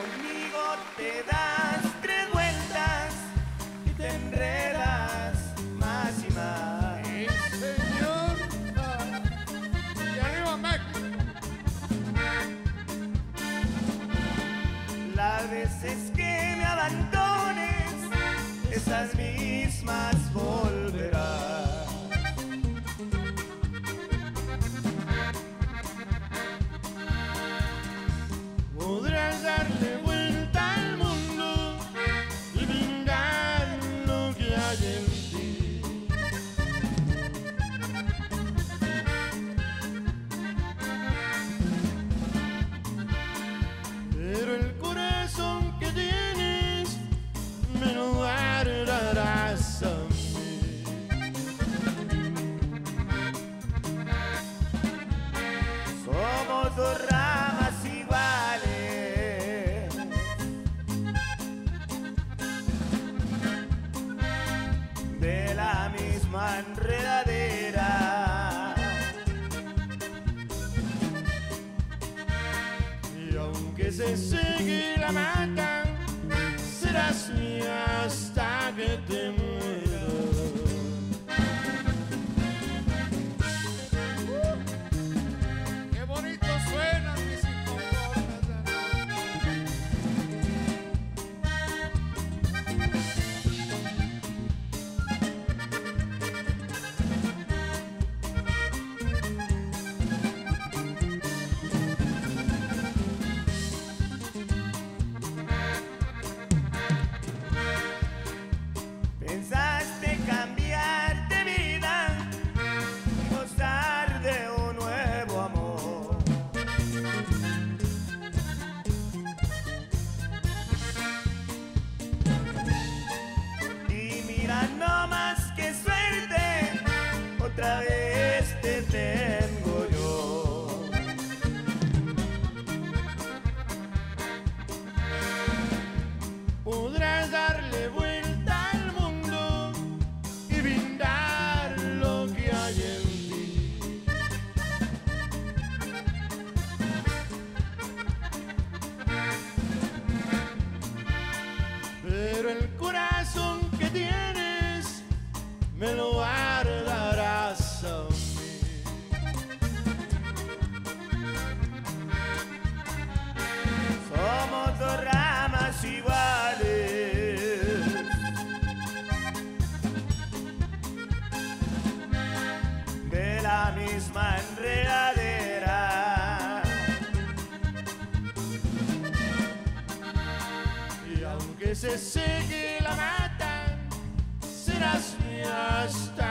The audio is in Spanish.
Conmigo te das tres vueltas y te enredas más y más. Sí, señor. Y arriba, Mac. Las veces que me abandones, esas mismas volverás. Dos ramas iguales. De la misma enredadera. Y aunque se sigue la mata, serás mía hasta que te mueras. Otra vez misma enredadera. Y aunque se seque la mata, serás mía hasta.